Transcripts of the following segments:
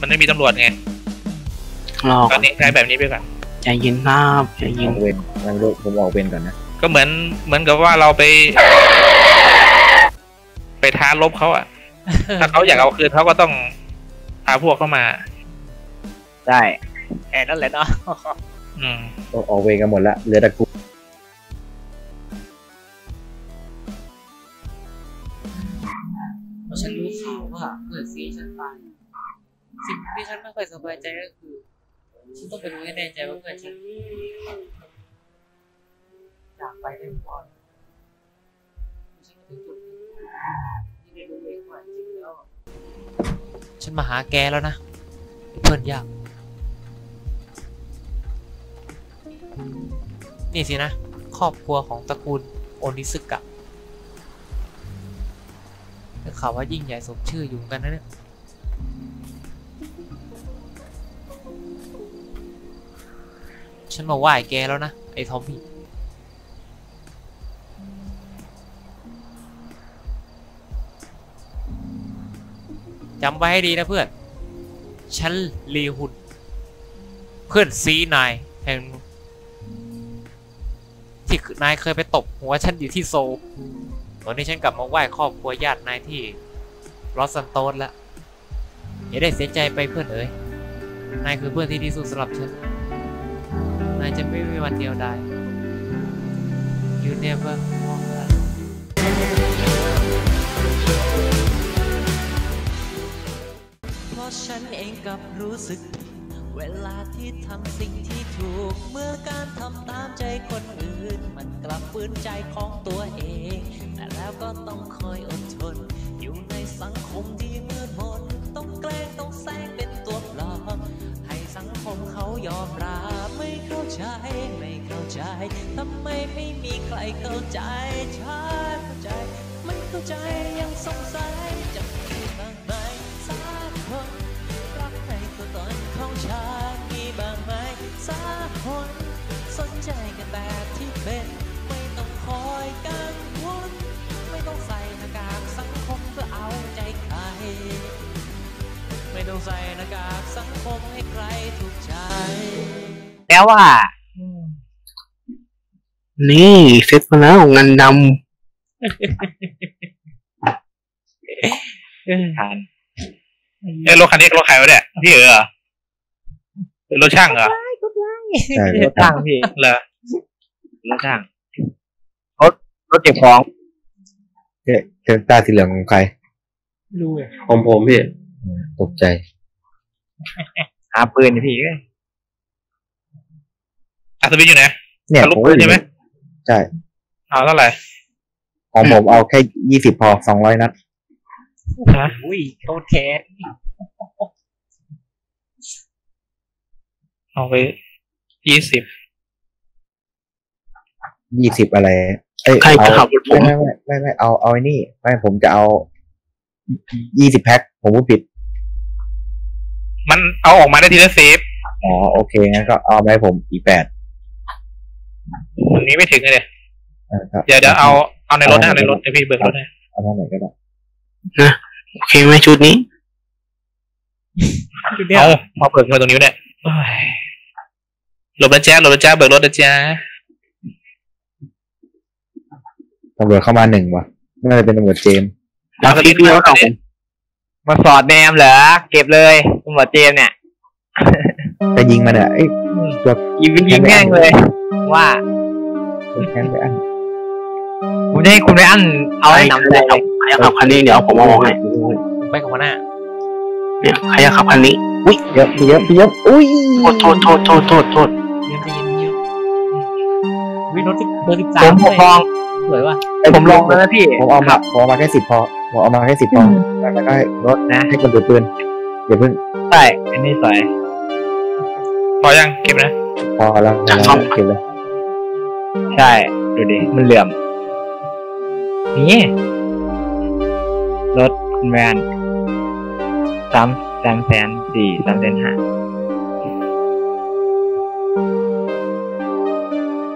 มันไม่มีตำรวจไงรอตอนนี้ใช้แบบนี้ไปก่อนใจเย็นครับใจอเย็นอกเวรงั้นลูกผมออกเวรก่อนนะ ก็เหมือนเหมือนกับว่าเราไป ไปท้าลบเขาอะถ้าเขาอยากเอาคืนเขาก็ต้องพาพวกเข้ามา ได้แอนนั่นแหละเนาะอืมต้องออกเวรกันหมดละเหลือแต่กูเพราะฉันรู้ข่าวว่าเพื่อนสีฉันตาย สิ่งที่ฉันไม่ค่อยสบายใจก็คือฉันต้องไปรู้ให้แน่ใจว่าเพื่อนฉันจากไปได้ก่อนฉันมาถึงจุดที่ได้รู้เองว่าจริงแล้วฉันมาหาแกแล้วนะเพื่อนยาก นี่สินะ ครอบครัวของตระกูลโอนิสึกะได้ข่าวว่ายิ่งใหญ่สมชื่ออยู่กันนะเนี่ย ฉันมาไหว้แกแล้วนะ ไอ้ทอมมี่จำไว้ให้ดีนะเพื่อน ฉันลีฮุนเพื่อนซีนายแห่งที่นายเคยไปตบหัวฉันอยู่ที่โซลตอนนี้ฉันกลับมาไหว้ครอบครัวญาตินายที่ Los Santos แล้วอย่าได้เสียใจไปเพื่อนเอ๋ยนายคือเพื่อนที่ดีสุดสำหรับฉันนายจะไม่มีวันเดียวดาย You never walk alone เพราะฉันเองกับรู้สึก เวลาที่ทำสิ่งที่ถูก เมื่อการทำตามใจคนอื่น มันกลับฝืนใจของตัวเอง แต่แล้วก็ต้องคอยอดทน อยู่ในสังคมที่มืดมน ต้องแกล้งต้องแซงเป็น ใจไม่เข้าใจทำไมไม่มีใครเข้าใจฉันเข้าใจไม่เข้าใจยังสงสัยจะมีบ้างไหมสักคนรักในตัวตนของฉันมีบ้างไหมสักคนสนใจกันแบบที่เป็นไม่ต้องคอยกังวลไม่ต้องใส่หน้ากากสังคมเพื่อเอาใจใคร ไม่ต้องใส่หน้ากากสังคมให้ใครถูกใจแล้วว่า นี่เสร็จมาแล้วงานดทานเอ้ยรถคันนี้รถใครวะเนี่ยพี่เอ๋เหรอเป็นรถช่างเหรอใช่รถตั้งพี่เหรอรถตั้งรถรถเก็บของเจ๊เจ๊ตาสีเหลืองของใครรู้เลยของผมพี่อืมตกใจ หาปืนพี่เอ้ยอัศวินอยู่ไหนเนี่ยทะลุผมปืนใช่ไหมใช่เอาเท่าไหร่ของผมเอาแค่ยี่สิบพอสองร้อยนัดฮะอุ้ยโคตรแค้นเอาไปยี่สิบยี่สิบอะไร เอ้ยำใครจะเอาขับรถผมไม่ไม่ไม่ไม่ไม่เอาเอาไอ้นี่ ไม่ผมจะเอายี่สิบแพ็คผมพูดผิด มันเอาออกมาได้ทีละเซฟอ๋อโอเคงั้นก็เอาไปให้ผมอีกแปด มันนี้ไม่ถึงเลยอ่าครับเดี๋ยวเดี๋ยวเอาเอาในรถนะเอาในรถเดี๋ยวพี่เบิกรถให้เอาเท่าไหร่ก็ได้โอเคไหมชุดนี้จุดเนี้ยเอามาเบิกมาตรงนี้เนี่ยโอ้ยหลบนะจ๊ะหลบนะจ๊ะเบิกรถนะจ๊ะตำรวจเข้ามาหนึ่งว่ะน่าจะเป็นตำรวจเจมส์แล้วพี่พี่รถของผมมาสอดแนมเหรอเก็บเลยตำรวจเจมส์เนี่ย จะยิงมันอะเอ้ยตัวยิงเป็นยิงแม่งเลย ว่าตัวแค้นไปอันผมจะให้คุณไปอันเอาให้หนำใจใครใครจะขับคันนี้เดี๋ยวผมเอาออกให้ไปกับหัวหน้าเนี่ยใครจะขับคันนี้อุ้ยเยอะเยอะเยอะอุ้ยโทษโทษโทษโทษโทษโทษเย็นใจเย็นเยอะวิรถที่เบอร์สิบสาผมมผมลองสวยว่ะผมลองแล้วนะพี่ผมเอามาผมเอามาแค่สิบพอผมเอามาแค่สิบพอแล้วก็ให้รถนะให้คนถือปืนอย่าเพิ่งใช่อันนี้สวย พอยังเก็บนะ พอแล้วพอแล้วเก็บเลยใช่ ดูดิ มันเหลื่อม นี่รถคุณแวนสามสามแสนสี่สามแสนห้า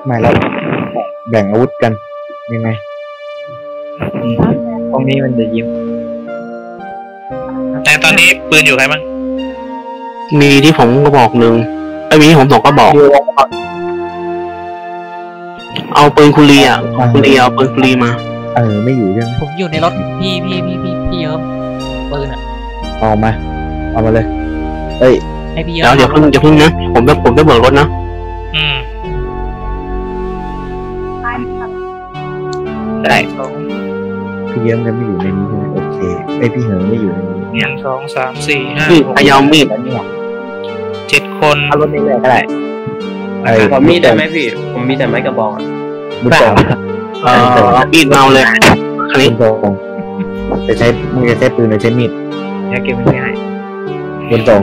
ไม่แล้วแบ่งอาวุธกัน ยังไง ตรงนี้มันจะยิ้ม แต่ตอนนี้ปืนอยู่ใครบ้างมีที่ผมก็บอกหนึ่งไอ้ยมีที่ผมสองก็บอก เอาปืนคุรีอะของคุรีเอาปืนคุรีมา เออ ไม่อยู่ใช่ไหมผมอยู่ในรถพี่พี่พี่พี่พี่เยิมปืนอะเอามา เอามาเลย เอ้ยให้พี่เยิเดี๋ยวเดี๋ยวเพิ่งอย่าเพิ่งนะ ผมจะผมจะเบิกรถนะ อืมได้พี่เยิ้มกันไม่อยู่ในนี้ใช่ไหมโอเคไอยพี่เหงไม่อยู่ในนี้หนึ่งสองสามสี่ห้ามีดหกพยาวมีดแล้วเนี่ยเจ็ด คนเอารถนี้เลยก็ได้ไอ้ขอมีดได้ไหมพี่ผมมีแต่ไม้กระบอกอะบุญตรงเอ่อเอามีดมาเอาเลยคันนี้บุญตรงจะใช้มึงจะใช้ปืนหรือใช้มีดเดี๋ยวเก็บไว้ให้บุญตรง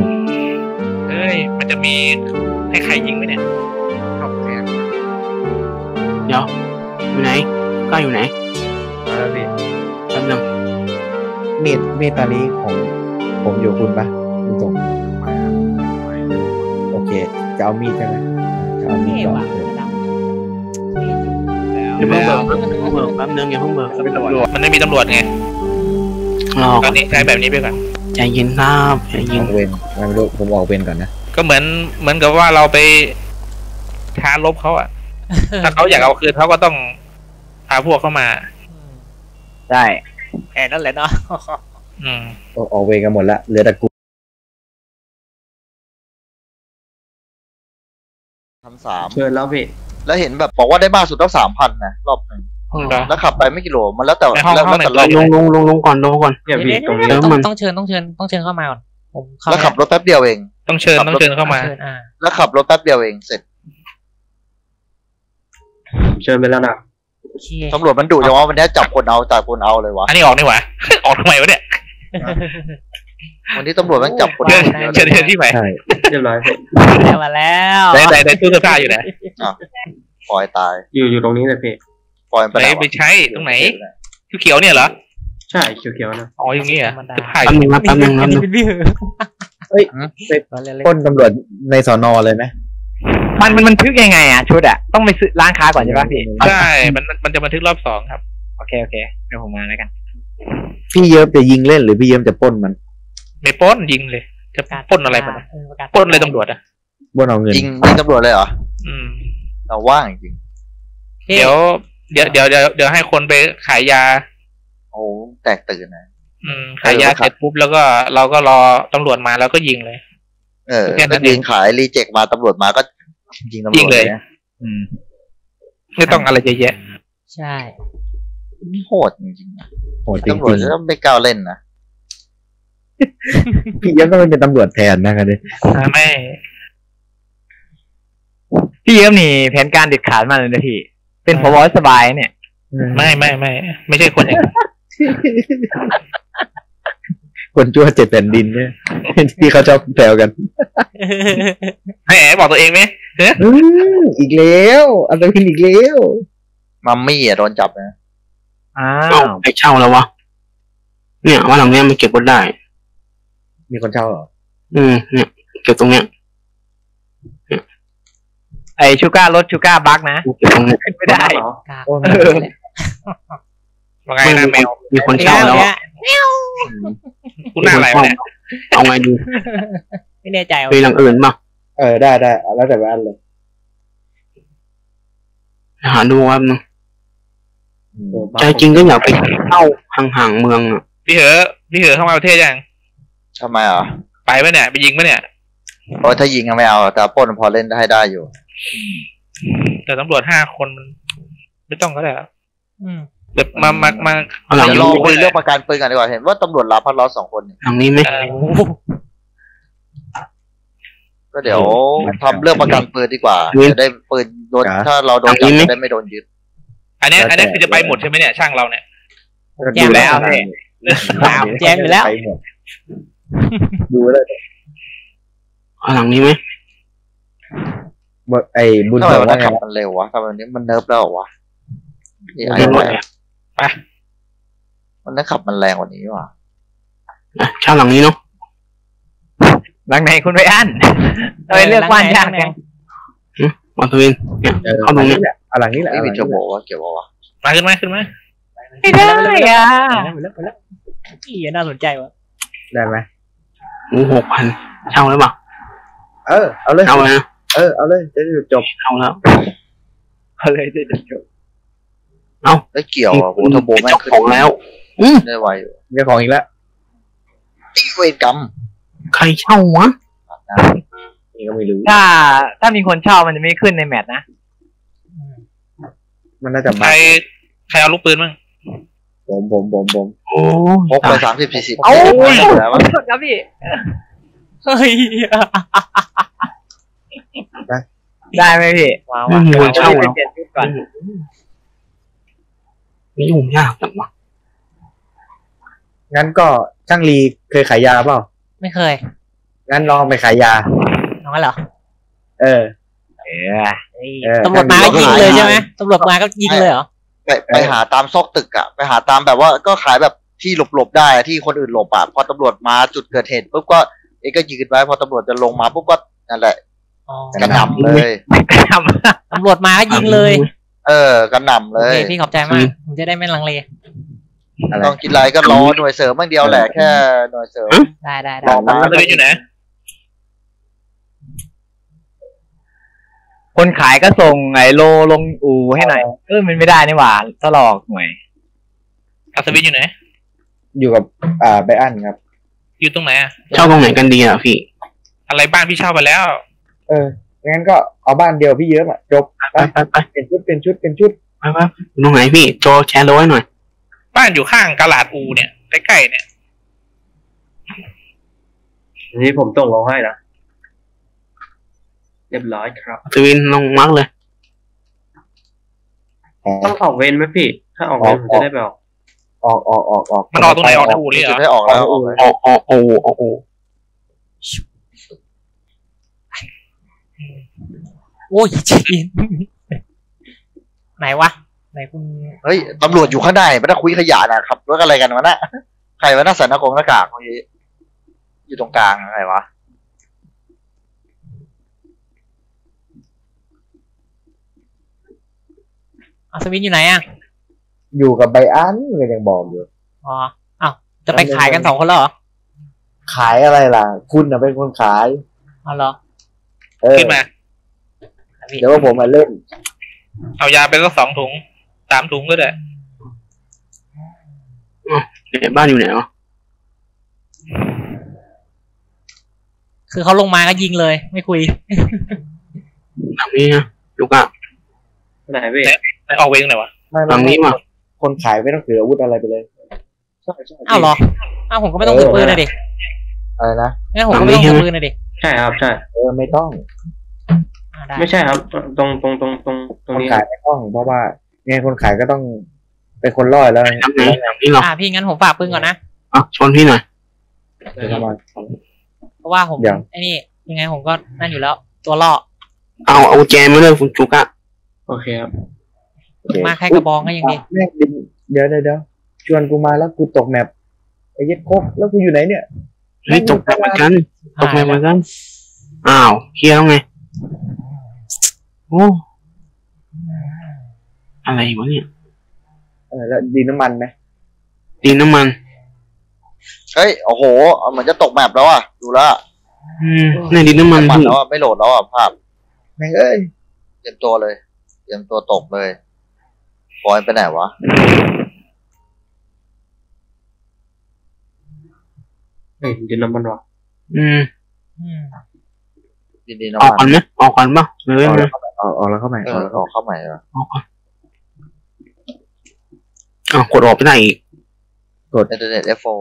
เฮ้ยมันจะมีให้ใครยิงไหมเนี่ยเดี๋ยวอยู่ไหนกล้าอยู่ไหนมาแล้วพี่แป๊บนึงมีดมีดตอนนี้ของผมอยู่คุณปะบุญตรงโอ เคจะเอามีดใช่ไหมจะเอามีดเท่ก่อนว่ะเออดำอย่าเพิ่งเบิกอย่าเพิ่งเบิกแป๊บนึงอย่าเพิ่งเบิกมันไม่มีตำรวจไงรอตอนนี้ใช้แบบนี้ไปก่อนใจเย็นครับใจอเย็นอกเวรไม่รู้ผมออกเวรก่อนนะก็เหมือนเหมือนกับว่าเราไปท้าลบเขาอะถ้าเขาอยากเอาคืนเขาก็ต้องพาพวกเข้ามาได้แอนนั่นแหละเนาะอืมออกออกเวรกันหมดละเหลือแต่กู พันสามเชิญแล้วพี่แล้วเห็นแบบบอกว่าได้มากสุดต้องสามพันนะรอบหนึ่งครับแล้วขับไปไม่กี่โลมันแล้วแต่ในห้องแล้วห้องแล้วแต่ไหนรอบลงลงลงลงก่อนลงก่อนเนี่ยพี่ตรงนี้เดี๋ยวต้องมันต้องเชิญต้องเชิญต้องเชิญเข้ามาก่อนผมเข้าแล้วขับรถแป๊บเดียวเอง ต้องเชิญต้องเชิญเข้ามาเชิญอ่าแล้วขับรถแป๊บเดียวเองเสร็จ เชิญไปแล้วนะโอเคตำรวจมันดุจังว่าวันนี้จับคนเอาจับคนเอาเลยวะอันนี้ออกนี่หว่าออกทำไมวะเนี่ย วันนี้ตำรวจมันจับคนเชิเอาญเชิญเชิญที่ไหนใช่เรียบร้อยพี่ได้มาแล้วไหนไหนไหนตู้เสื้อผ้าอยู่ไหนปล่อยตาย อยู่อยู่ตรงนี้เลยพี่ปล่อยมันไปไหนไหนไปวะใช้ตรงไหนเขียวๆเนี่ยเหรอใช่เขียวๆนะอ๋ออย่างงี้เหรอธรรมดาจะผ่าแป๊บนึงนะแป๊บนึงอัแป๊นบนี้นึงเป็นพี่เหรอไปเล่นปล้นตำรวจในสอนอเลยไหมมันมันบันทึกยังไงอะชุดอะต้องไปซื้อร้านค้าก่อนใช่ปะพี่ใช่มันมันจะบันทึกรอบสองครับ โอเคโอเคเดี๋ยวผมมาแล้วกัน พี่เยิ้มจะยิงเล่นหรือพี่เยิ้มจะปล้นมัน ไม่ปล้นยิงเลยจะปล้นอะไรมันอะเประกาศปล้นอะไรตำรวจอะปล้นเอาเงินยิงยิงตำรวจเลยเหรออืม เราว่างจริงพี่เดี๋ยวเดี๋ยวเดี๋ยวเดี๋ยวเดี๋ยวให้คนไปขายยา โอ้แตกตื่นนะอืมขายยาเออเสร็จปุ๊บแล้วก็เราก็รอตำรวจมาแล้วก็ยิงเลย เออแค่นั้นถ้ายืนขายรีเจ็คมาตำรวจมาก็ยิงตำรยิวจงเลยนะอืมไม่ต้องอะไรเยอะแยะ ใช่โหดจริงๆนะโหดจริตำรวจงก็ไม่กล้าเล่นนะๆ พี่เยิ้มต้องเป็นตำรวจแทนนะครับเนี่ยอ่าไม่ พี่เยิ้มนี่แผนการเด็ดขาดมากเลยนะพี่ เป็นพบสบายเนี่ย ไม่ไม่ไม่ไม่ใช่คนอย่างนั้นคนชั่วเจ็ดแผ่นดินเนี่ยที่เขาชอบแซวกันแหมบอกตัวเองไหมอืมอีกแล้วอันนี้อีกแล้วมัมมี่อะโดนจับนะอ้าเอ้าวไอเช่าแล้ววะเนี่ยว่าหลังเนี้ยมันเก็บรถได้ มีคนเช่าเหรอ อืมเนี่ยเก็บตรงเนี้ยไอชูการ์รถชูการ์บักนะเก็บตรงเนี้ยขึ้นไม่ได้เหรอกราบโอ้เออว่าไงนะแมวมีคนเช่าแล้วอะคุณหน้าอะไรวะเนี่ยเอาไงดีไม่แน่ใจมีอย่างอื่นป่ะเออได้ได้แล้วแต่ว่าอันเลยหาดูว่านึงโอ้บ้าใจจริงก็อยากไปเข้าห่างๆเมืองอะพี่เหอะพี่เหอะเข้ามาประเทศยัง ทำไมอะไปไหมเนี่ย ไปยิงไหมเนี่ยเพราะถ้ายิงก็ไม่เอา แต่ปล้นพอเล่นได้ได้อยู่ แต่ตำรวจห้าคนมันไม่ต้องก็ได้ครับอืมแบบมามามาเอาหลังรนี้อคุยเรื่องประกันปืนกันดีกว่าเห็นว่าตำรวจรับพันล้อสองคนนี่หลังนี้ไหมเออก็เดี๋ยวทำเรื่องประกันปืนดีกว่าจะได้ปืนโดนถ้าเราโดนจับจะได้ไม่โดนยึดอันเนี้ยอันเนี้ยคือจะไปหมดใช่ไหมเนี่ยช่างเราเนี่ย แจ้งแล้วดูแจ้งไปแล้ว ไปหมด ดูแล้วเอาหลังนี้ไหมไอ้บุญทำไมส่งมันว่าไงขับมันเร็ววะทำไมวันนี้มันเนิร์ฟแล้วเหรอวะนี่ไอ้เดี๋ยวรแหวถนไปมันน่าขับมันแรงกว่านี้ว่ะอะเช่าหลังนี้เนาะหลังไหนคุณไปอันทำไมเลือกบ้านยากจังมาทวินเนี่ยเออเข้าตรงนี้แหละเอาหลังนี้แหละไม่เอาหมีลังโจนี้โบแหละวะเกี่ยววะมาขึ้นมาขึ้นมาไม่ได้อะไปแล้วไปแล้วไปแล้วอีน่าสนใจว่ะได้ไหม โอ้หกพันเช่าแล้วป่ะเออเอาเลยเอานะเออเอาเลยจะได้จบเอาแล้วเอาเลยจะจบไม่เกี่ยวอะโหเทอร์โบเป็นแม่งเจ้าขึ้นของแล้ว อืมได้ไวอยู่เรื่องของอีกแล้วอีเวรกรรมใครเช่าวะนี่ก็ไม่รู้ถ้า ถ้ามีคนเช่ามันจะไม่ขึ้นในแมตช์นะมันน่าจะใครมาใครเอาลูกปืนบ้าง ผมผมผมผมโอ้พกไปสามสิบสี่สิบเอ้าแล้วขอโทษครับพี่เฮ้ยได้ไหมพี่ว้าวไม่มีคนเช่าไปแล้วเปลี่ยนชุดก่อนนี่ยุ่งยากจังวะงั้นก็ช่างลีเคยขายยาเปล่า ไม่เคย งั้นลองไปขายยาน้องเหรอ เออ เออเออตำรวจมาก็ยิงเลยใช่ไหมตำรวจมาก็ยิงเลยเหรอ ไปไปหาตามซอกตึกอะไปหาตามแบบว่าก็ขายแบบที่หลบๆได้อะที่คนอื่นหลบอะพอตำรวจมาจุดเกิดเหตุปุ๊บก็เอกก็ยืนไว้พอตำรวจจะลงมาปุ๊บก็นั่นแหละอ๋อกระหน่ำเลยทำตำรวจมาก็ยิงเลย เออกระหน่ำเลโอยเคพี่ขอบใจมากผมจะได้ไม่ลังเลอะไรต้องกินอะไรก็รอหน่วยเสริมอย่างเดียวแหละแค่หน่วยเสริมได้ได้บได้อกมาอัศวินอยู่ไห คนขายก็ส่งไอ้โลลงอู่ให้หน่อยเออมันไม่ได้นี่หว่าตลอกหน่วยอัศวินอยู่ไหน อยู่กับ อ่าไบอันครับ อยู่ตรงไหนอะเช่าตรงไหนกันดีอะพี่ อะไรบ้านพี่เช่าไปแล้ว เอองั้นก็เอาบ้านเดียวพี่เยอะอะจบไปไปไปเป็นชุดเป็นชุดเป็นชุดไปไปอยู่ตรงไหนพี่โจแชร์โลให้หน่อย บ้านอยู่ข้างกะลาดอูเนี่ยใกล้ๆเนี่ย อันนี้ผมส่งเราให้นะ เรียบร้อยครับสวินลงมาร์กเลย อ๋อต้องออกเว้นไหมพี่ ถ้าออกเว้นผมจะได้ไปออกออกออกออกออกมันออกตรงไหนออกในอูเลยเหรจุอดให้ออกแล้วออกเลยโอ้โอ้โอ้โอ้โอ้โอ้ยจีนไหนวะ ไหนคุณเฮ้ยตำรวจอยู่ข้างในไม่ได้คุยขยะนะครับรถอะไรกันวะน่ะใครวะน่าใส่หน้ากงหน้ากากเมื่อกี้อยู่ตรงกลางอะไรวะ อัศวินอยู่ไหนอะ อยู่กับไบอันก็ยังบอกอยู่ อ๋ออ้าวจะไปขายกันสองคนแล้วเหรอ ขายอะไรล่ะ คุณน่ะเป็นคนขายอ๋อเหรอเออขึ้นมาพี่เดี๋ยวว่าผมมาเล่น เอายาไปก็สองถุง สามถุงก็ได้เนี่ยบ้านอยู่ไหนวะคือเขาลงมาก็ยิงเลย ไม่คุยหลังนี้นะลูกอะไหนพี่ไหน ออกเวงไหนวะไม่หลัไม่งนี้ไม่ว่ะคนขายไม่ต้องถืออาวุธอะไรไปเลยใช่ใช่อ้าวเหรออ้าวผมก็ไม่ต้องถือปืนเลยดิอะไรนะงั้นผมก็ไม่ต้องถือปืนเลยดิใช่ครับใช่เออไม่ต้องอ่าได้ไม่ใช่ครับ ตรงตรงตรงตรงตรงคนนี้ขายไม่ต้องเพราะว่าเนี่ยคนขายก็ต้องเป็นคนล่อแล้วหลังไหนหลังนี้เหรออ่าพี่งั้นผมฝากปืนก่อนนะอะชนพี่หน่อยเดี๋ยวประมาณเพราะว่าผมเดี๋ยวไอ้นี่ยังไงผมก็นั่นอยู่แล้ว ตัวล่อเอาเอากุญแจมาเลยคุณจุกอะโอเคครับโอเค มาแค่กระบองก็ยังดีแม่งบินเดี๋ยวเดี๋ยวเดี๋ยวชวนกูมาแล้วกูตกแมปไอ้เย็ดโคกแล้วกูอยู่ไหนเนี่ยเฮ้ยตกแบบเหมือนกันตกแบบเหมือนกันอ้าวเคลียร์แล้วไงโอ้อะไรวะเนี่ยเออแล้วดีน้ำมันไหมดินน้ำมันเฮ้ยโอ้โหเหมือนจะตกแมปแล้วอะดูแล้วอะอืมในดินน้ำมันปั่นพี่แล้วอะไม่โหลดแล้วอะภาพแม่งเอ้ยเตรียมตัวเลย เตรียมตัวตกเลย บอยไปไหนวะเฮ้ยดินน้ำมันวะอืมอืมดีๆออกน้ำก่มัอนนไหมออกก่อนป่ะหรือออกไงแล้วเข้าไปออกออกแล้วเข้าใหม่เอออกอแล้วออกเข้าใหม่เหรอออกก่อนอ้าวกดออกไม่ได้อีกอินเทอร์เน็ต F4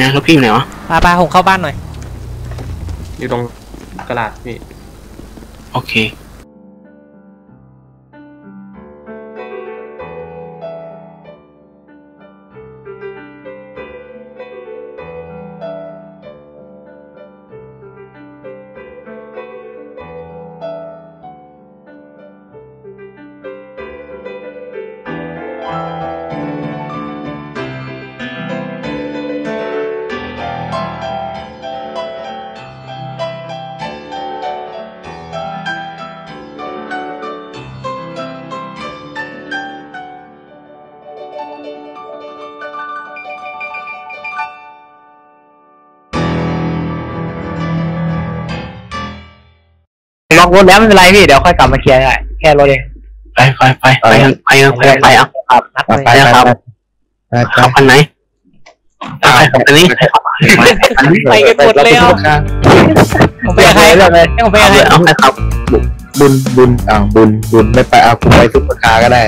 นะแล้วพี่อยู่ไหนวะปาปาผมเข้าบ้านหน่อยอยู่ตรงกระดาษพี่โอเค ล็อกรถแล้วไม่เป็นไรพี่เดี๋ยวค่อยกลับมาเคลียร์ได้แค่รถเองไปไปไปไปยังไปยังไปยังไปอะครับไปยังครับขับคันไหนไปขับคันนี้ไปกันหมดแล้วผมไปใครผมไปใครเอาไปครับบุญบุญอ่าบุญบุญไม่ไปเอาคุณไปซุปเปอร์คาร์ก็ได้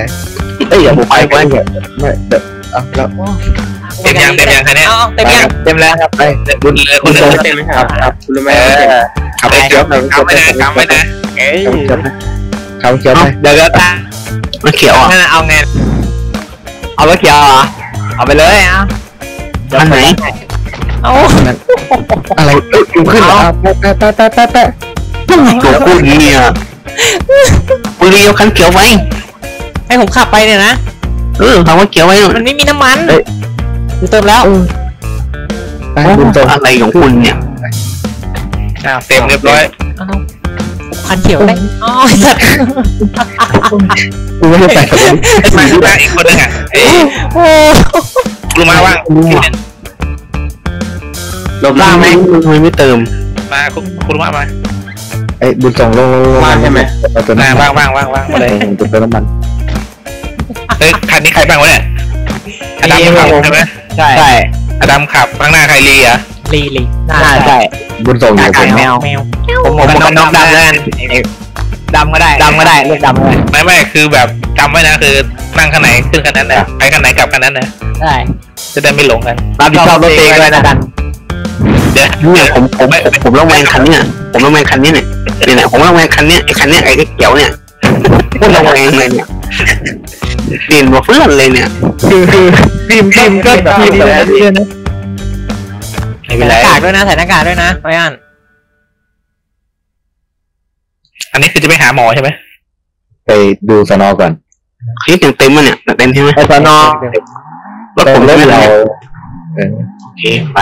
เอ้ยอย่าผมไปก็ได้ไม่ อาแล้วเต็มยังเต็มยังคันเนี้ยเอาเต็มยังเต็มแล้วครับไปบุญเหลยคนหนึ่งเต็มไหมครับครับคุณรู้ไหมเออขับไปเขียวหน่อยกำไว้นะกำไว้นะเอ้ยขับเขียวไปเดี๋ยวเดี๋ยวตามันเขียวอะนั่นเอาไงเอารถเขียวเหรอเอาไปเลยอะคันไหนเอาอะไรเอ้ยกูขึ้นแล้วแปะแปะแปะแปะแปะตัวกูเนี่ยกูเลี้ยวคันเขียวไว้ให้ผมขับไปเนี่ยนะเออคำว่าเขียวไว้มันไม่มีน้ำมันดูเติมแล้วไปบุญส่งอะไรของคุณเนี่ยอ่าเต็มเรียบร้อยเอาคันเขียวได้อ๋อสัตว์กูไม่ได้ไปกับมึงมาข้างหน้าอีกคนหนึงอะเอ้ยโอ้รู้มาว่างลบล่างไหมทำไมไม่เติม มาคุณคุณรู้มามาไอ้บุญส่งลงลงลงมาใช่ไหมเอาตัวมาน้ำมัว่านงว่างว่างว่างมาเลยตัวน้ำมัน เฮ้ยคันนี้ใครบ้างวะเนี่ยอดัมขับใช่ไหมใช่ใช่อดัมขับข้างหน้าใครลีอะลีลีน่าใช่บุญส่งอยู่กับแมวแมวผมผมกันน็อกดำแล้วกันดำก็ได้ดำก็ได้เลือกดำก็ได้ไม่ไม่คือแบบจำไว้นะคือนั่งคันไหนขึ้นคันนั้นนะไปคันไหนกลับคันนั้นนะได้จะได้ไม่หลงกันรับผิดชอบรถเองด้วยนะกันเดี๋ยวเนี่ยผมผมผมผมระแวงคันเนี้ยผมระแวงคันนี้เนี่ยเนี่ยเนี่ยผมระแวงคันเนี้ยไอ้คันเนี้ยไอ้เขียวเนี่ยพูดระแวงเลยเนี่ย เปลี่ยนหัวเพื่อนเลยเนี่ย คือคือทีมทีมก็ทีมเลยนะทีมนะไม่เป็ใส่นหไร น้ากากด้วยนะใส่หน้ากากด้วยนะไว้อันอันนี้คือจะไปหาหมอใช่ไหมไปดูสนอก่อนคลิปเต็มๆมาเนี่ยเต็มใช่ไหมไปสนอรถผมเล่เล่นนเราเราเออโอเคไป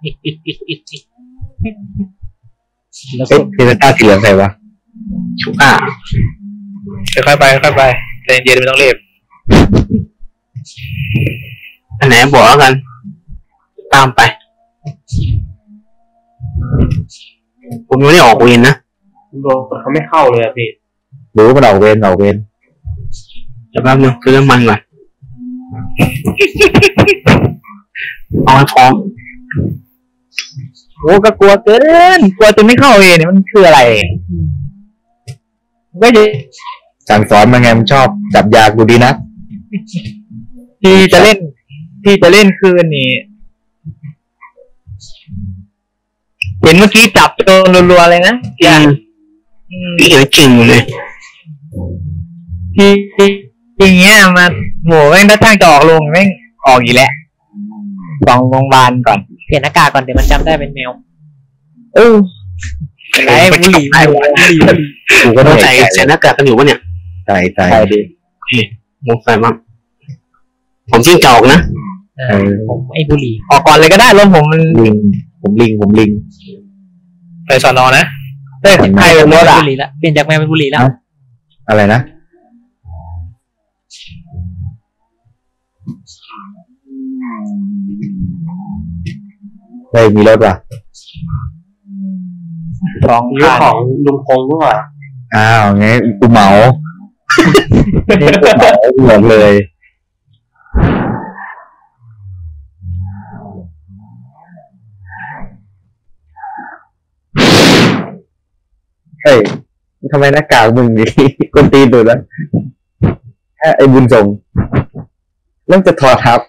เอ๊ะพีนาต้าสีเหลืองใครวะ ชุก้าค่อยๆไปค่อยๆไป ใจเย็นๆไม่ต้องรีบอันไหนบอกแล้วกัน ตามไปผมยังไม่ได้ออกเวรนะโดนเขาไม่เข้าเลยอะพี่รู้มันออกเวรออกเวรเดี๋ยวแป๊บนึงซื้อน้ำมันก่อนเอาให้พร้อมโอ้ก็กลัวเกิน กลัวจะไม่เข้าเองเนี่ยมันคืออะไรก็จะ สั่งสอนมาไงมันชอบจับยากูดีนะที่จะเล่นที่จะเล่นคืนนี้เห็นเมื่อกี้จับโดนรัวๆเลยนะอืมพี่เห็นจริงอยู่เลยที่ที่อย่างเงี้ยมาโหแม่งถ้าจ้างจะออกลงแม่งออกอีกแล้วสองโรงพยาบาลก่อนเปลี่ยนหน้ากากก่อนเดี๋ยวมันจำได้เป็นแมวเออไรบุหรี่บุหรี่บุหรี่กูก็ก็ต้ต้อองงใส่ใส่ใส่หน้ากากกันอยู่ปะเนี่ยใส่ใส่ใช่ดิมุกใส่บ้างผมจิ้งจอกนะเออผมไอ้บุหรี่ออกก่อนเลยก็ได้รถผมมันลิง ผมลิงผมลิงไปสอนอนะเต้ยใครเป็นรถอะบุหรี่ละเปลี่ยนจากแมวเป็นบุหรี่แล้วอะไรนะเฮ้ยมีรถว่ะสองเรื่องคันของลุงพงษ์ด้วยอ้าวไงกูเหมา นี่กูเหมาหมดเลย เฮ้ยทำไมหน้ากากมึงนี่คนตีนดูแล้วไอ้บุญส่งเริ่มจะถอดทับ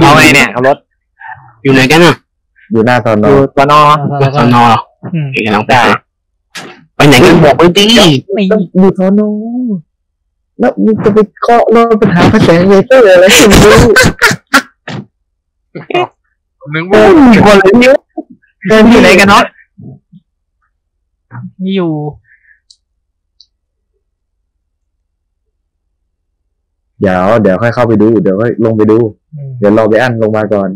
เอาไงเนี่ยเอารถ อยู่ไหนกันอะ อยู่หน้าตอนนดูอนตัวนอสอนอเหรออืมเอกลังไปไปไหนกันบอกไปดิไม่ต้องอยู่ตอนนอน แล้วมึงจะไปเคาะรถปัญหาภาษาเยเตอร์อะไรไม่รู้นึกว่าคนเลยนิ้วเดินอยู่ไหนกันเนาะนี่อยู่เดี๋ยวเดี๋ยวค่อยเข้าไปดู เดี๋ยวค่อยลงไปดู เดี๋ยวรอไปอันลงมาก่อน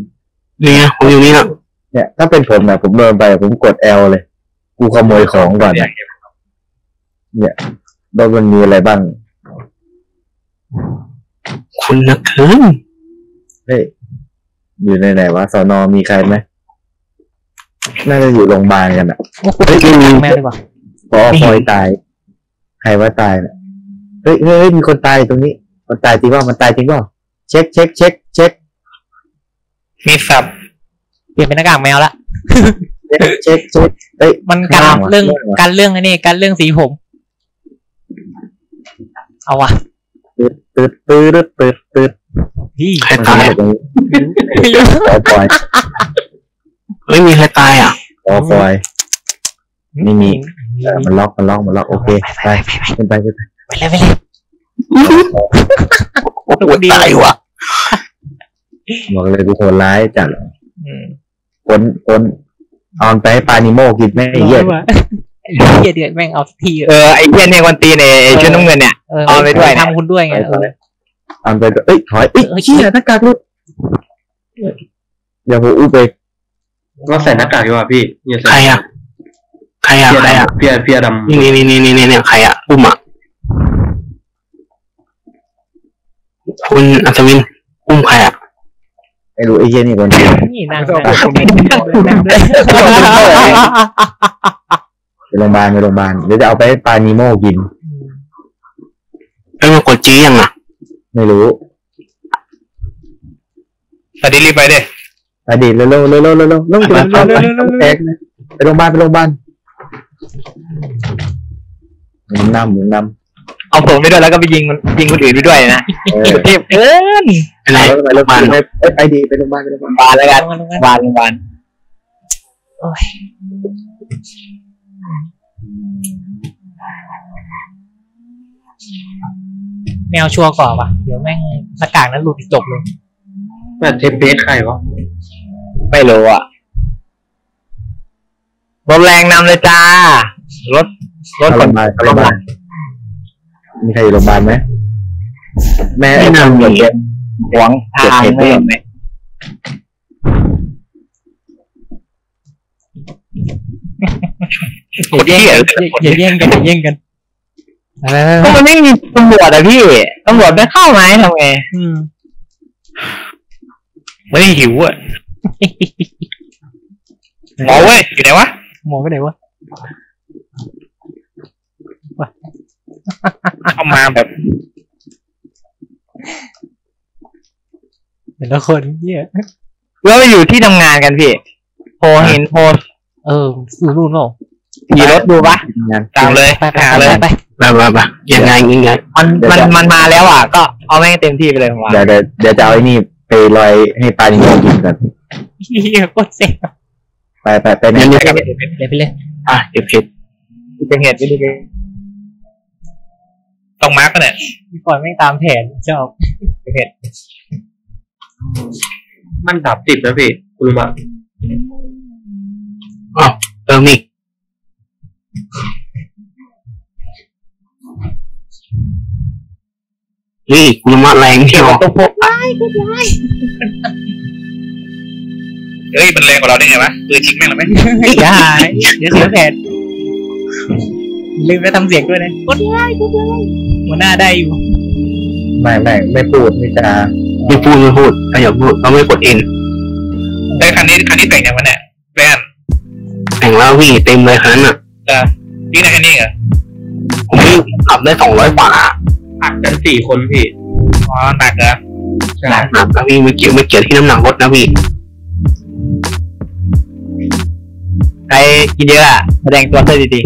นี่ไงผมอยู่นี่แล้วเนี่ย ถ้าเป็นผมนะผมเดินไปผมกด L เลย กูขโมยของก่อนนะเนี่ยรถมันมีอะไรบ้าง คุณนักเกินเฮ้ยอยู่ในไหนวะสอนอมีใครไหมน่าจะอยู่โรงพยาบาลกันอะว่าคุณไปกินแมวดีกว่าพอคอยตาย ใครว่าตายนะเฮ้ยเฮ้ยเฮ้ยมีคนตายตรงนี้คนตายจริงว่ามันตายจริงว่าเช็คเช็คเช็คเช็คมีสับเปลี่ยนเป็นหน้ากากแมวละเช็คเช็คเช็คเฮ้ยมันกันข้างว่ะเรื่องข้างว่ะกันเรื่องอันนี้กันเรื่องสีผม เอาวะ ตืดตืดตืดตืดตืดพี่ใครมันตายตรงนี้ขอคอยเฮ้ยมีใครตายอะขอคอยไม่มีเออมันล็อกมันล็อกมันล็อกโอเคไปขึ้นไปขึ้นไปไปเลยไปเลยโอ้โหตายว่ะบอกเลยกูโหดร้ายจัดอืมคนคนเอามันไปให้ปลานิโมกินแม่ไอ้เหี้ยร้อว่ะไอ้ เหี้ยเดือดแม่งเอาสักทีเออไอ้เหี้ยเนี่ยคนตีนไอ้ชุดน้ำเงินเนี่ยเออเอาไปด้วยนะทำคุณด้วยไงไปเอไปอเอามันไปเอ้ยถอยเอ้ยเออเหี้ยหน้ากากหลุดอย่าหัวอู้ไปก็ใส่หน้ากากดีกว่าพี่อย่าใครใส่อะใครอะเพียใครอะดำเพียเพียดำนี่นี่นี่นี่นี่เนี่ยใครอะอุ้มอะคุณอัศวินอุ้มใครอะไม่รู้ไอ้เหี้ยนี่คนเดียวนี่นั่งไม่นั่ ต้องงนั่งด้วยไปโรงพยาบาลไปโรงพยาบาลเดี๋ยวจะเอาไปให้ปลานิโมกิน เอ้ยมันกดจี้ยังอะไม่รู้สวัสดีรีบไปเด้อดีตเร็วเร็วเร็วเร็วเร็วเร็วเร็วเร็วเร็วเร็วเร็วแตกเลยไปโรงพยาบาลไปโรงพยาบาลหมุนนำหมุนนเอาผมไปด้วยแล้วก็ไปยิงมันยิงคนอื่นไปด้วยนะำเออเทพเกินเป็นไรไปโรงพยาบาลไปไปไปดีไปโรงพยาบาลไปโรงพยาบาล บานแล้วกันลงมาลงมาบานบาน แมวชัวร์ก่อนว่ะเดี๋ยวแม่งหน้ากากนั้นหลุดจบเลยแต่เทมเพลตใครวะไม่รู้อะรถแรงนำเลยจ้ารถรถเข้าขโรนงพยาบาลเข้าโรงพยาบาลมีใครอยู่โรงพยาบาลไหมแม่ไม่ไอ้น่าตำรมีวจเนี่ยหวงทางไม่ เห็นไหมกดเหี้ยอย่าแย่งกันอย่าแย่งกันไปไปก็ไปมันไม่มีตำรวจอะพี่ตำรวจไม่เข้าไหมทำไงอืมไม่ได้หิวอะหมอเว้ยอยู่ไหนวะหมอไปไหนวะเข้ามาแบบแต่ละคนเหี้ยเราไปอยู่ที่ทำงานกันพี่โพเห็นโพเออสูนู่นเปล่า ขี่รถดูปะงานตามเลยไปไปหาไปเลยไปไปไปไปยังไงยังไงมันมันมันมาแล้วอะ ก็เอาแม่งเต็มที่ไปเลยผมว่าเดี๋ยวเดี๋ยวเดี๋ยวจะเอาไอ้นี่ไปลอยให้ปลานิโมกินกันเหี้ยโคตรเซ็งไปไปไปไหนยังไปไงกันเดี๋ยวไปเลยอะเก็บเห็ดเป็นเหตุไม่ดีเลยต้องมาร์กกันเนี่ยพี่ปล่อยแม่งตามแผนชอบมันดับติดนะพี่คุณรู้ปะเออ นี่นี่คุณมาแรงเที่ยวต้องพกเฮ้ยมันแรงกว่าเราได้ไงวะปืนชิงแม่งเลยไหมอย่าเดี๋ยวเสียแผนลืมแล้วทำเสียงด้วยนะกดไลค์กดไลค์หัวหน้าได้อยู่ ไม่ไม่ไม่พูดไม่จาไม่พูดไม่พูดเราอย่าพูดเราไม่กดเอ็นได้คันนี้คันนี้แต่งยังวะเนี่ยแบนแต่งแล้วพี่เต็มเลยคันนั้น อะจ้ะพี่ได้แค่นี้เหรอผมวิ่งขับได้สองร้อยกว่าอัดกันสี่คนพี่อ๋อหนักเหรอใช่หนักหนักนะพี่ไม่เกี่ยวไม่เกี่ยวที่น้ำหนักรถนะพี่ใครกินเยอะอะแสดงตัวเสื้อดี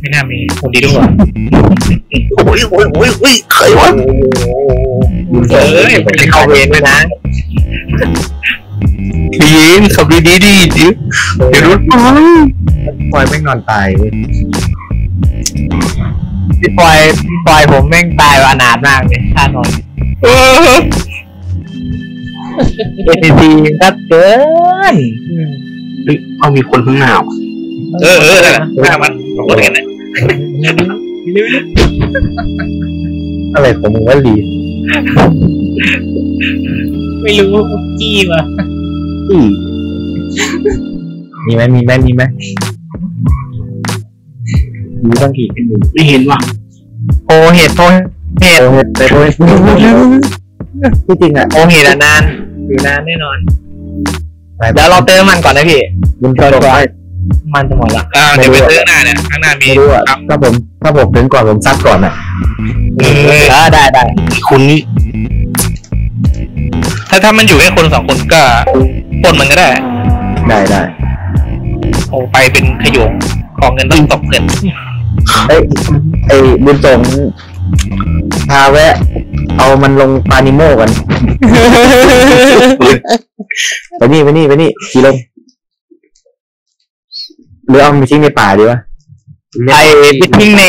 ไม่น่ามีคนดีด้วยวะโอ้ยโอ้ยโอ้ยโอ้ยเคยวะๆเอ้ยผมจะเข้าเวรด้วยนะดีขับดีดีดีดีเดี๋ยวรถพัง ปล่อยไม่งนอนตายเว้ยพี่ปอยพี่ปอยผมแม่งตายอนาถมากเลยท่านอน เออเอ็นดีก็เกินเฮ้ยเอามีคนข้างหน้าว่ะเออเออนั่นแหละหน้ามันสองคนกันนะอะไรของมึงวะลีไม่รู้จี้ว่ะอีมีไหมมีไหมมีไหม มีต้องกี่กันอยู่ไม่เห็นว่ะโพเหตุโพเหตุโอ้ยไปโอ้ยที่จริงอะโพเหตุอะนานอยู่นานแน่นอนไปเดี๋ยวเราเติมน้ำมันก่อนนะพี่บุญจอยไปมันจะหมดละอ่าเดี๋ยวไปซื้อข้างหน้าเนี่ยข้างหน้ามีไม่รู้อะครับถ้าผมถ้าผมถึงก่อนผมซัดก่อนอะเออเออได้ได้คุณนี่ถ้าถ้ามันอยู่แค่คนสองคนก็ปล้นมันก็ได้ ได้ได้โอ้ไปเป็นขโยงของเงินต้องตกเงิน เอ้ยไอ้บุญส่งพาแวะ เอามันลงปานิโมกันไปนี่ไปนี่ไปนี่ขี่ลงหรือเอาไปทิ้งในป่าดีวะไอ้ไปทิ้งใน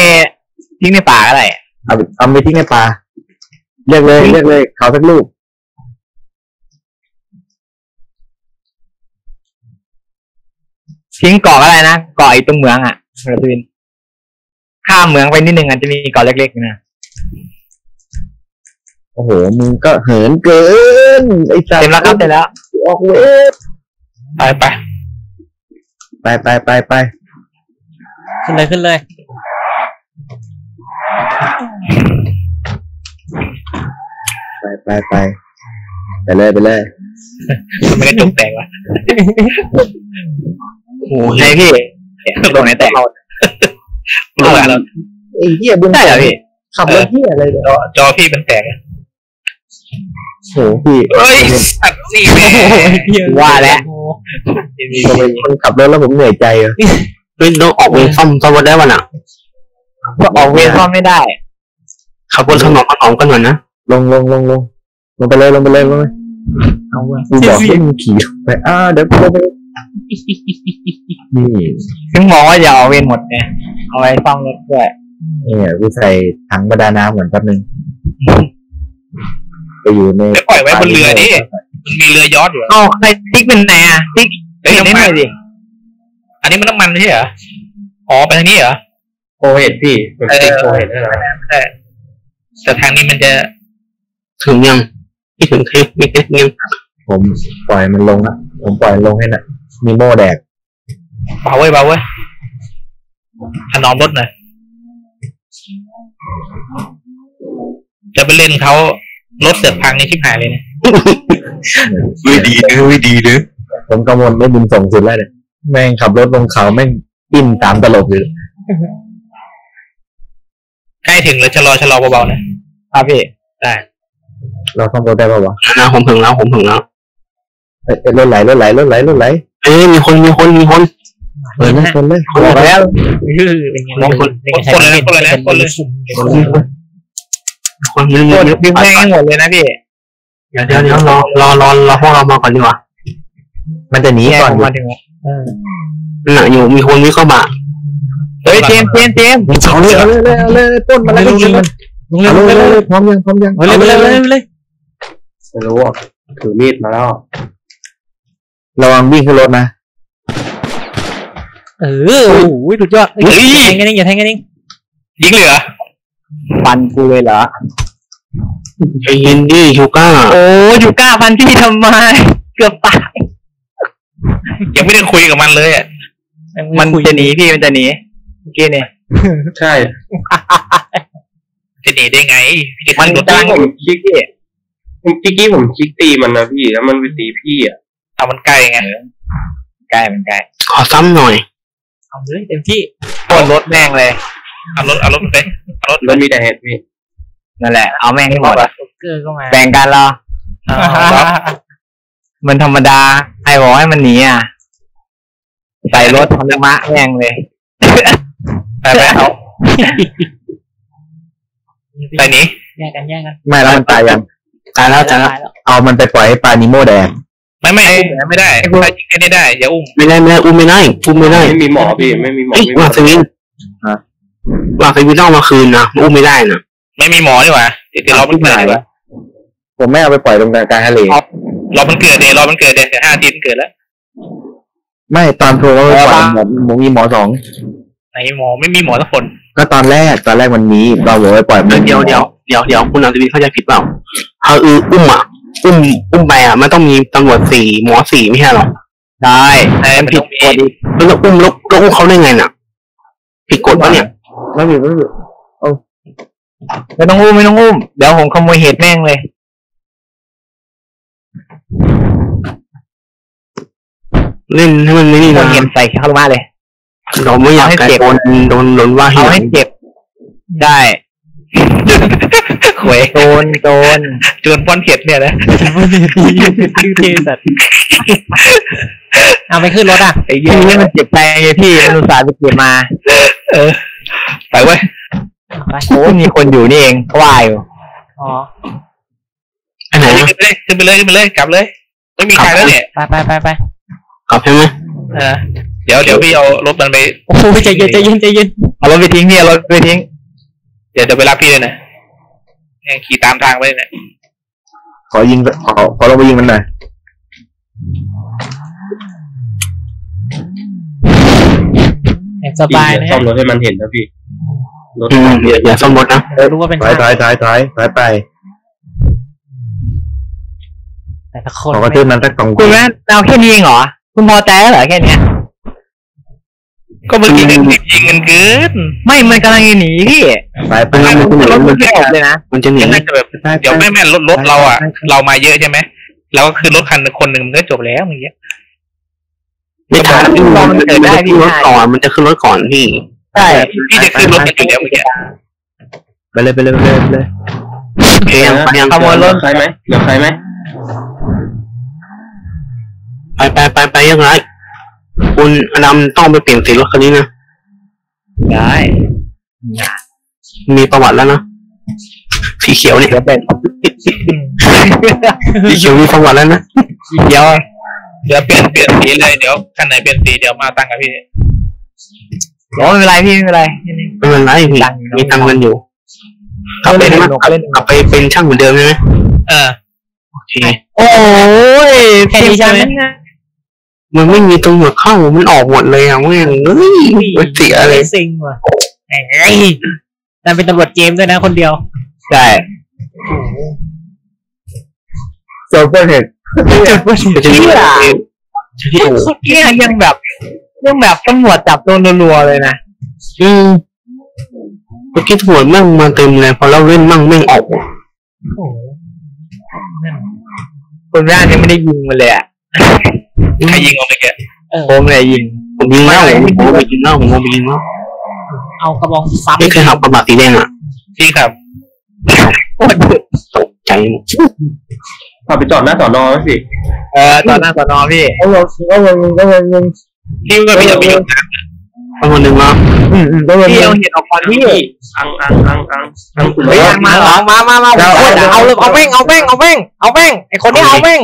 ทิ้งในป่าก็ได้เอาไปเอาไปทิ้งในป่าเรียกเลยเรียกเลย เขาสักลูกทิ้งเกาะก็ได้นะเกาะไอ้ตรงเมืองอะเรือบิน ข้ามเมืองไปนิดนึงอาจจะมีเกาะเล็กๆอยู่นะโอ้โหมึงก็เหินเกินไอ้สัตเต็มแล้วครับเต็มแล้วออกเวทไปไปไปไปไปไปขึ้นเลยขึ้นเลย ไปไปไปไปเลยไปเลยมันไม่กระจกแตกวะโอ้โหไหนพี่ตรงไหนแตก รู้ว่าแล้วไอ้เหี้ยบุญได้เหรอพี่ขับรถเหี้ยอะไรเนี่ยจอจอพี่มันแตกอะโอ้โหพี่เฮ้ยสัตว์นี่แม่ว่าแล้วทำไมคนขับรถแล้วผมเหนื่อยใจอะเฮ้ยเราออกเวรซ่อมซ่อมรถได้วันอะก็ออกเวรซ่อมไม่ได้ ขับรถถนอมถนอมกันหน่อยนะลงลงลงลงลงไปเลยลงไปเลยลงไปเอาวะกูบอกให้มึงขี่ไปอ้าวเดี๋ยวกูลงไปนี่ถึงบอกว่าอย่าเอาเวรหมดไง เอาไว้ซ่อมรถด้วยเนี่ยกูใส่ถังประดาน้ำเหมือนแป๊บนึงไปอยู่ในไปปล่อยไว้บนเรือนี่มันมีเรือยอชต์อยู่อะเอ้าใครติ๊กเป็นไหนอะติ๊กเฮ้ยเห็นได้หน่อยดิอันนี้มันน้ำมันไม่ใช่เหรออ๋อไปทางนี้เหรอโอเห็ดพี่มันเป็นโอเห็ดนั่นแหละแต่แต่ทางนี้มันจะถึงยังไม่ถึงคลิปไม่ถึงยังผมปล่อยมันลงละผมปล่อยมันลงให้น่ะมีโม่แดกเบาเว้ยเบาเว้ย ถนอมรถหน่อยจะไปเล่นเขารถเสือกพังในชิบหายเลยเนี่ยไม่ดีเด้อไม่ดีเด้อผมกังวลไม่บุญส่งสุดแล้วเนี่ยแม่งขับรถลงเขาแม่งปิ้นตามตลบอยู่ใกล้ถึงแล้วชะลอชะลอเบาๆนะครับพี่ได้เราซ่อมรถได้ป่าวะนะผมถึงแล้วผมถึงแล้วเอ้ยเอ้ยรถไหลรถไหลรถไหลรถไหลเอ้ยมีคนมีคนมีคนเปิดเลยคนเลยบอกแล้วเป็นไงมองคนคนเลยคนเลยนะคนเลยคนมีคนคนเยอะโคเยอะตรเยอะดึงแม่งให้หมดเลยนะพี่ เดี๋ยวเดี๋ยวเดี๋ยวรอรอรอรอพวกเรามาก่อนดีกว่า มันจะหนีนี่ก่อนผมอยู่มาถึงแล้วน่ะอยู่มีคนวิ่งเข้ามา เฮ้ยเจมส์เจมส์เจมส์เอาเลยเอาเลยเอาเลยเอาเลยต้นมาแล้วก็ยิงมันลงเลยเอาลงเลเลยยเอาเลยพร้อมยังพร้อมยังเอาเลยเอาเลยเอาเลยไม่รู้อะถือมีดมาแล้ว ระวังวิ่งขึ้นรถนะ เออโอ้โหสุดยอดเฮ้ยอย่าแทงกันเองอย่าแทงกันเองยิงเหลือฟันกูเลยเหรอใจเย็นดิชูก้าโอ้อยู่กล้าฟันพี่ทำไม เกือบตายยังไม่ได้คุยกับมันเลยอะมันจะหนีพี่มันจะหนีเมื่อกี้เนี่ยใช่ จะหนีได้ไงจะมัขึ้นนรถกำลังผมคลิกพี่เมื่อกี้ผมคลิกตีมันนะพี่แล้วมันไปตีพี่อะเอามันใกล้ไงใกล้มันใกล้ขอซ้ำหน่อย เอาเลยเต็มที่ปล้นรถแม่งเลย เอารถเอารถไปเอารถแล้วมีแต่เห็ดพี่นั่นแหละ เอาแม่งให้หมดโจ๊กเกอร์ก็มาแบ่งกันเหรอเอามันธรรมดาใครบอกให้มันหนีอะใส่รถธรรมะแม่งเลยไปไปเอาไปหนี้แยกกันแยกกัน ไม่แล้วมันตายยังตายแล้วตายแล้วแล้วเอามันไปปล่อยให้ปลานิโมแดง ไม่ไม่อุ้มไม่ได้ถ้ายิงแค่นี้ได้อย่าอุ้มไม่ได้ไม่ได้อุ้มไม่ได้อุ้มไม่ได้ไม่มีหมอพี่ไม่มีหมอเอ้ยไม่มีว่าหมอสวินว่าสวินต้องเอามาคืนนะอุ้มไม่ได้นะไม่มีหมอดีกว่าเดี๋ยวเรามันเกิดดีกว่าผมไม่เอาไปปล่อยตรงกลางทะเลรอมันเกิดเดี๋ยวรอมันเกิดเดี๋ยวเดี๋ยวห้าทีมันเกิดแล้ว ไม่ตอนโทรว่าไปปล่อยหมอผมมีหมอสองไหนหมอไม่มีหมอสักคน ก็ตอนแรกตอนแรกมันมีตอนผมไปปล่อยมันเดี๋ยวเดี๋ยวเดี๋ยวเดี๋ยวคุณอัศวินเข้าใจผิดเปล่าเอออืออุ้มอะ อุ้มอุ้มไปอะ มันต้องมีตำรวจสี่หมอสี่ไม่ใช่หรอได้แต่มันมันผิดต้องมีกฎอีกแล้วเราอุ้มแล้วแล้วอุ้มเขาได้ไงน่ะ ผิดกฎปะเนี่ยไม่มีไม่มีไม่ต้องอุ้มไม่ต้องอุ้มเดี๋ยวผมขโมยเห็ดแม่งเลยเล่นให้มันไม่นี่คนะนเห็นใส่คารุมาเลย เราไม่อยากเอาให้ให้เจ็บโดนโดนโดนว่าเอาให้ให้เจ็บได้ หวยโดนโดนจวนป้อนเข็ดเนี่ยนะชื่อเทสัตว์เอาไปขึ้นรถอะไอ้ยี่นี่มันเจ็บใจไงพี่มันอุตส่าห์ไปเก็บมา เออ ไปเว้ยไปโอ้มีคนอยู่นี่เองเขาว่าอยู่อ๋ออันไหนนะขึ้นไปเลยขึ้นไปเลยขึ้นไปเลยกลับเลยไม่มีใครแล้วเนี่ยไปไปไปไปกลับใช่ไหมเออเดี๋ยวเดี๋ยวพี่เอารถมันไปโอ้โหใจเย็นใจเย็นใจเย็นเอารถไปทิ้งพี่เอารถไปทิ้ง เดี๋ยวจะไปรับพี่เลยนะเนี่ย ขี่ตามทางไปเนี่ยขอยิงขอขอลงไปยิงมันหน่อยแอบสบายพี่นะซ่อมรถให้มันเห็นนะพี่รถอืมอย่าอย่าซ่อมรถนะรู้ว่าเป็นถอยถอยถอยถอยถอยไป แต่ละคขนอกระทืบมันสักสองคุณแม่เอาแค่นี้เองเหรอ คุณพอใจแล้วเหรอแค่เนี้ย ก็เมื่อกี้กันยิงกันเกินไม่มันกำลังจะหนีพี่ไปไปมันมันจะหนีรถมัมันนไม่ออกเลยนะมันจะหนียังไงจะแบบเดี๋ยวแม่แม่นรถรถเราอะ เรามาเยอะใช่ไหมเราก็คือรถคันคนหนึ่งมันก็จบแล้วอย่างเงี้ยไม่ทันพี่มันจะขึ้นรถก่อนมันจะขึ้นรถก่อนพี่ใช่พี่จะขึ้นรถกันอยู่แล้วเมื่อกี้ไปเลยไปเลยไปเลยไปเลยโอเคยังไปยังขโมยรถใครไหมเหลือใครไหมไปไปไปไปยังไง คุณอดัมต้องไปเปลี่ยนสีรถคันนี้นะ ได้ มีประวัติแล้วนะสีเขียวเนี่ยเดี๋ยวเป็นสีเขียวมีประวัติแล้วนะเดี๋ยวเดี๋ยวเปลี่ยนเปลี่ยนสีเลยเดี๋ยวคันไหนเปลี่ยนสีเดี๋ยวมาตั้งกับพี่โอ้ไม่เป็นไรพี่ไม่เป็นไรไม่เป็นไรพี่มีตังค์กันอยู่กลับไปนะกลับไปเป็นช่างเหมือนเดิมใช่ไหมเออโอเคโอ้ยแค่นี้ใช่ไหม มันไม่มีตำรวจเข้ามันออกหมดเลยอะแม่งเฮ้ยมันเสียเลยซิงว่ะเอ้ยนั่นเป็นตำรวจเจมส์ด้วยนะคนเดียว ใช่โซเปอร์เห็ดจะที่เชี่ยที่โอ้เนี่ยยังแบบยังแบบตำรวจจับโดนรัวๆเลยนะ อืมเมื่อกี้ตำรวจแม่งมาเต็มเลยพอเราเล่นมั่งแม่งออกหมดโอ้โหคนแรกยังไม่ได้ยิงมันเลยอะ ใครยิงเอาไปแกผมเลยยิง ผมยิงแล้วผมผมไปยิงแล้วผมไปยิงแล้วเอากระบองซับไม่เคยขับกระบะสีแดงอะพี่ครับโอ้ยตกใจหมดพาไปจอดหน้าสอนอไว้สิเออตอนหน้าสอนอพี่ก็ลงก็ลงก็ลงพี่ว่าพี่จะไปอยู่นะประมาณหนึ่งเนาะอืมอืมก็ลงพี่เอาเห็ดออกก่อนพี่อังอังอังอังอังคุณเฮ้ยมาเหรอมามามาเอาเอาเลยเอาแม่งเอาแม่งเอาแม่งเอาแม่งไอคนนี้เอาแม่ง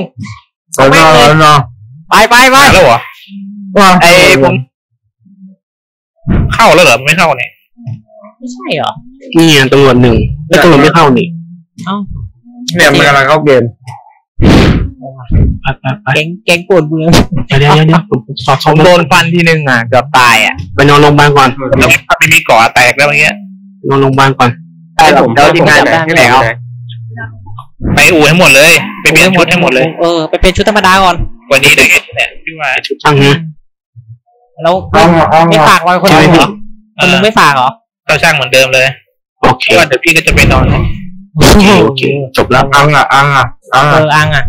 สอนอสอนอ ไปไปไปมาแล้วเหรอ ว่าไอผม เข้าแล้วเหรอไม่เข้าเนี่ยไม่ใช่เหรอ นี่ไงตำรวจหนึ่งแล้วตำรวจไม่เข้านี่เนี่ยมันกำลังเข้าเกมไปไปไปแก๊งแก๊งปวดเมืองเดี๋ยวเดี๋ยวเดี๋ยวผมสอบผสอบมโดนฟันทีนึงอะเกือบตายอะไปนอนโรงพยาบาลก่อนแล้วไม่มีเกาะแตกแล้วอย่างเงี้ย นอนโรงพยาบาลก่อนแต่ผมเดี๋ยวทีมงานได้ไหนเอาไปอู่ให้หมดเลย ไปเปลี่ยนชุดให้หมดเลย เออ ไปเป็นชุดธรรมดาก่อน วันนี้ได้แค่เนี่ยพี่ว่าชุดช่างนะแล้วเอาเอาไม่ฝากไว้คนนึงเหรอคนนึงไม่ฝากเหรอเราช่างเหมือนเดิมเลย โอเคเพราะว่าเดี๋ยวพี่ก็จะไปนอนแล้วโอเคโอเคจบแล้วอังอะอังอะอังเออะออังอะ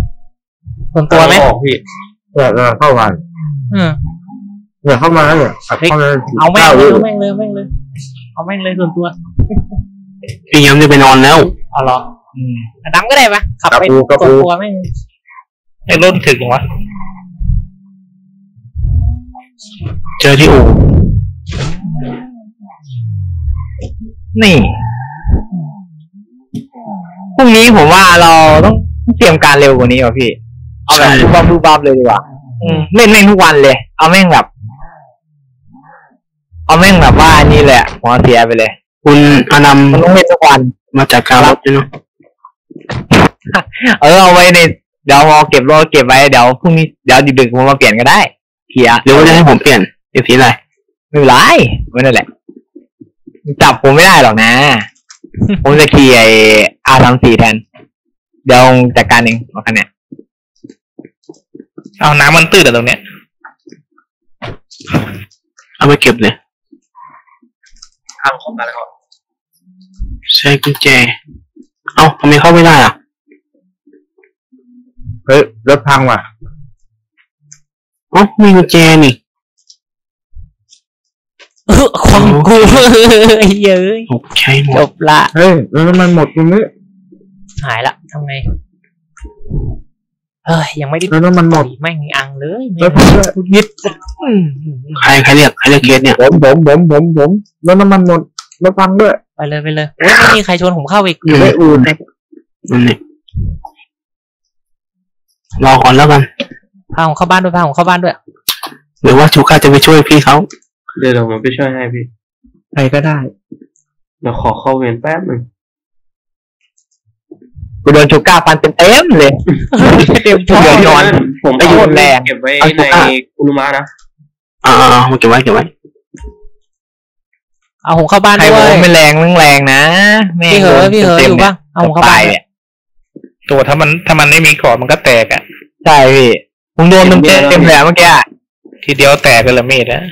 ส่วนตัวไหมออกพี่เออเออเข้ามาอืมเนี่ยเข้ามาแล้วเนี่ยเข้ามาเอาแม่งเลยเอาแม่งเลยเอาแม่งเลยเอาแม่งเลยส่วนตัวพี่ย้ำจะไปนอนแล้วเอาเหรออืมดำก็ได้ปะขับไปส่วนตัวแม่ง ไอ้รถถึงวะ เจอที่อู่นี่พรุ่งนี้ผมว่าเราต้องเตรียมการเร็วกว่านี้ว่ะพี่ เอาแบบรูบับรูบับเลยดีกว่าอืมเล่นแม่งทุกวันเลย เอาแม่งแบบ เอาแม่งแบบว่านี่เลยอะหัวเสียไปเลย คุณอนัมมันต้องเล่นทุกวัน มาจากการรถด้วยเนาะ เออเอาไว้ใน เดี๋ยวเอาเก็บรถเก็บไว้เดี๋ยวพรุ่งนี้เดี๋ยวดึกๆผมมาเปลี่ยนก็ได้เคลียร์หรือว่าจะให้ผมเปลี่ยนเป็นสีอะไรไม่เป็นไรไม่นั่นแหละจับผมไม่ได้หรอกนะ ผมจะขี่ไออาร์สามสี่แทน เดี๋ยวจัดการเองเอาคันเนี้ยเอาน้ำมันตื้นอะตรงเนี้ยเอาไปเก็บเลยทำของมาแล้วใช้กุญแจ เอ้าทำไมเข้าไม่ได้อะ เฮ้ยรถพังว่ะอ๋อมีกุญแจนี่เออของกูไอ้เย้ยตกใจหมจดบละเฮ้ยแล้วน้ำมันหมดตรงนี้หายละทำไงเฮ้ยยังไม่ได้แล้วน้ำมันหมดแม่งอังเลยแล้วผมด้วยยิดอืมอืมอืมใครใครเรียกใครเรียกเคสเนี่ยผมผมผมผมผมแล้วน้ำมันหมดแล้วฟังด้วยไปเลยไปเลยโอ้ยไม่มีใครชวนผมเข้าอีกอยู่ได้อื่นนั่นเนี่ย รอก่อนแล้วกันพาผมเข้าบ้านด้วยพาผมเข้าบ้านด้วย หรือว่าชูก้าจะไปช่วยพี่เขาเดี๋ยวเดี๋ยวผมไปช่วยให้พี่ใครก็ได้เดี๋ยวขอเข้าเวรแป๊บหนึ่งกูโดนชูก้าฟันเต็มเต็มๆเลย เต็มเดือดร้อน ผมไปอยู่เอาแรงเก็บไว้ในอุลุมะนะอ่าๆมาเก็บไว้เก็บไว้เอาผมเข้าบ้านใครด้บอกวยว่าไม่แรงเรื่องแรงนะแม่งพี่เหอะพี่เหอะต็อมๆยู่ป่ะเอาผมเข้าบ้านตยด้วยเนี่ย ตัวถ้ามันถ้ามันไม่มีกรอบมันก็แตกอะใช่พี่ผมโดนเต็มเต็มๆเลยอะเมื่อกี้อะทีเดียวแตกกันละเม็ดอะ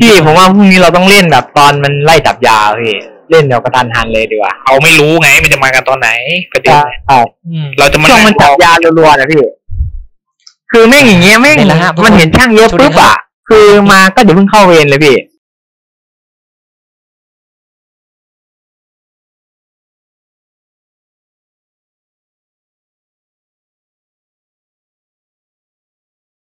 พี่ผมว่าพรุ่งนี้เราต้องเล่นแบบตอนมันไล่จับยาพี่เล่นเดี๋ยวกระทันหันเลยดีกว่าเขาไม่รู้ไงมันจะมากันตอนไหนประเด็นใช่อืมเราจะมาช่วงมันจับยารัวๆนะพี่คือแม่งอย่างเงี้ยแม่งเห็นแล้วฮะมันเห็นช่างเยอะปุ๊บอะคือมาก็เดี๋ยวเพิ่งเข้าเวรเลยพี่